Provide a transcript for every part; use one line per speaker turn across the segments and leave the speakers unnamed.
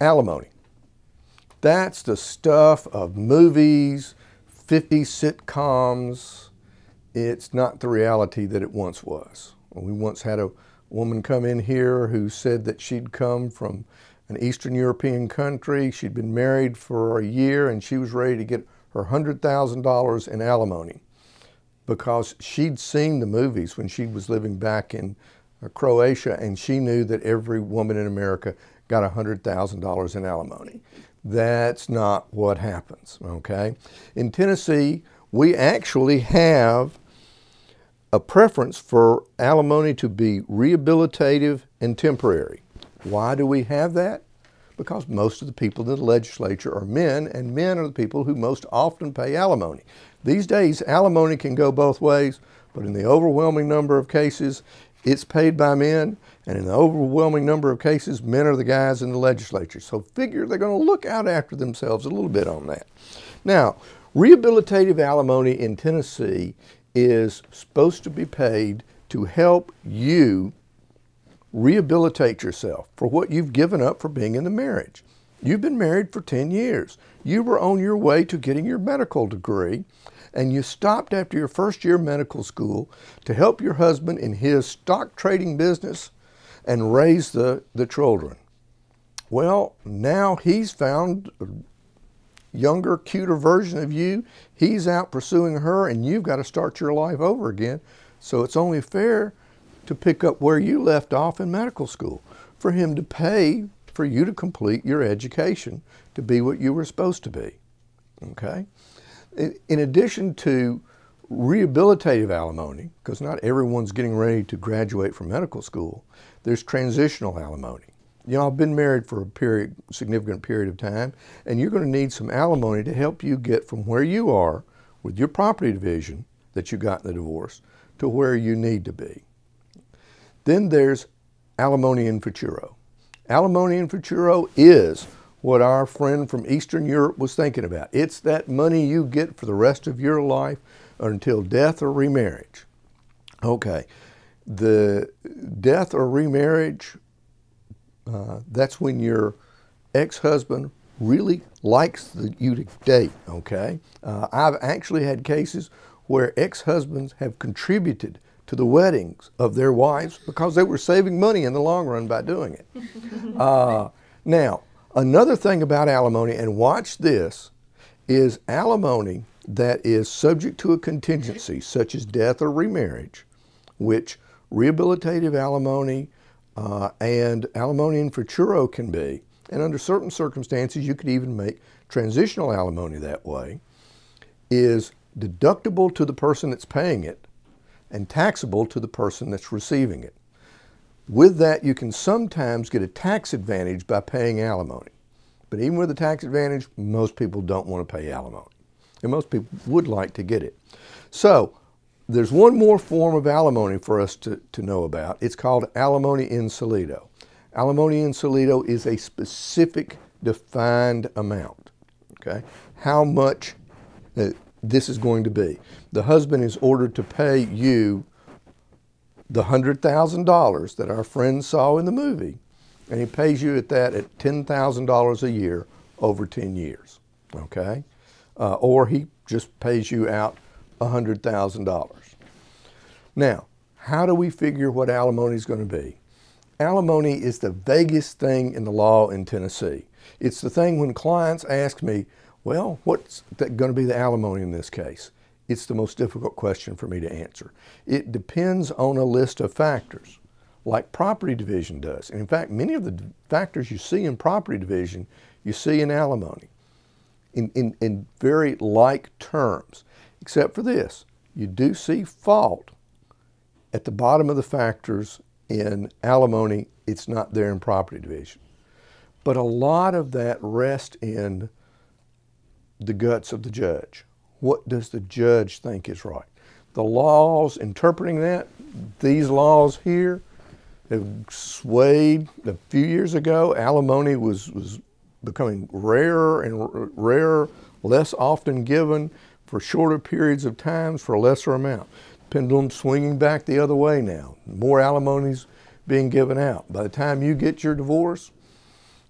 alimony. That's the stuff of movies, 50 sitcoms. It's not the reality that it once was. We once had a woman come in here who said that she'd come from an Eastern European country. She'd been married for a year and she was ready to get her $100,000 in alimony because she'd seen the movies when she was living back in uh, Croatia and she knew that every woman in America got $100,000 in alimony. That's not what happens, okay? In Tennessee, we actually have a preference for alimony to be rehabilitative and temporary. Why do we have that? Because most of the people in the legislature are men, and men are the people who most often pay alimony. These days, alimony can go both ways, but in the overwhelming number of cases, it's paid by men, and in the overwhelming number of cases, men are the guys in the legislature. So figure they're going to look out after themselves a little bit on that. Now, rehabilitative alimony in Tennessee is supposed to be paid to help you rehabilitate yourself for what you've given up for being in the marriage. You've been married for 10 years. You were on your way to getting your medical degree, and you stopped after your first year medical school to help your husband in his stock trading business and raise the, the children. Well, now he's found a younger, cuter version of you. He's out pursuing her, and you've got to start your life over again. So it's only fair to pick up where you left off in medical school, for him to pay for you to complete your education to be what you were supposed to be. Okay? In addition to rehabilitative alimony, because not everyone's getting ready to graduate from medical school, there's transitional alimony. You know, I've been married for a period, significant period of time, and you're going to need some alimony to help you get from where you are with your property division that you got in the divorce to where you need to be. Then there's alimony in futuro. Alimony in futuro is what our friend from Eastern Europe was thinking about. It's that money you get for the rest of your life until death or remarriage. Okay, the death or remarriage, uh, that's when your ex-husband really likes the, you to date, okay? Uh, I've actually had cases where ex-husbands have contributed to the weddings of their wives because they were saving money in the long run by doing it. uh, now, another thing about alimony, and watch this, is alimony that is subject to a contingency such as death or remarriage, which rehabilitative alimony uh, and alimony in futuro can be, and under certain circumstances you could even make transitional alimony that way, is deductible to the person that's paying it and taxable to the person that's receiving it. With that, you can sometimes get a tax advantage by paying alimony. But even with a tax advantage, most people don't want to pay alimony. And most people would like to get it. So, there's one more form of alimony for us to, to know about. It's called alimony in solido. Alimony in solido is a specific defined amount. Okay? How much uh, this is going to be. The husband is ordered to pay you the $100,000 that our friend saw in the movie, and he pays you at that at $10,000 a year over 10 years, okay? Uh, or he just pays you out $100,000. Now, how do we figure what alimony is going to be? Alimony is the vaguest thing in the law in Tennessee. It's the thing when clients ask me, well, what's going to be the alimony in this case? It's the most difficult question for me to answer. It depends on a list of factors, like property division does. And in fact, many of the factors you see in property division, you see in alimony in, in, in very like terms, except for this. You do see fault at the bottom of the factors in alimony. It's not there in property division. But a lot of that rests in the guts of the judge. What does the judge think is right? The laws interpreting that, these laws here, have swayed. A few years ago, alimony was, was becoming rarer and rarer, less often given for shorter periods of times for a lesser amount. Pendulum swinging back the other way now. More alimony's being given out. By the time you get your divorce,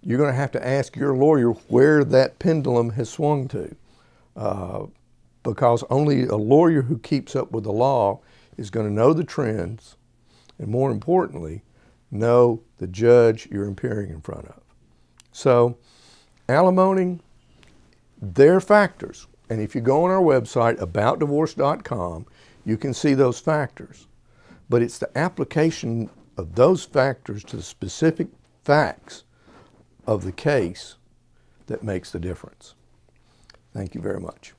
you're going to have to ask your lawyer where that pendulum has swung to. Uh, because only a lawyer who keeps up with the law is going to know the trends and, more importantly, know the judge you're appearing in front of. So, alimony, they're factors. And if you go on our website, aboutdivorce.com, you can see those factors. But it's the application of those factors to the specific facts of the case that makes the difference. Thank you very much.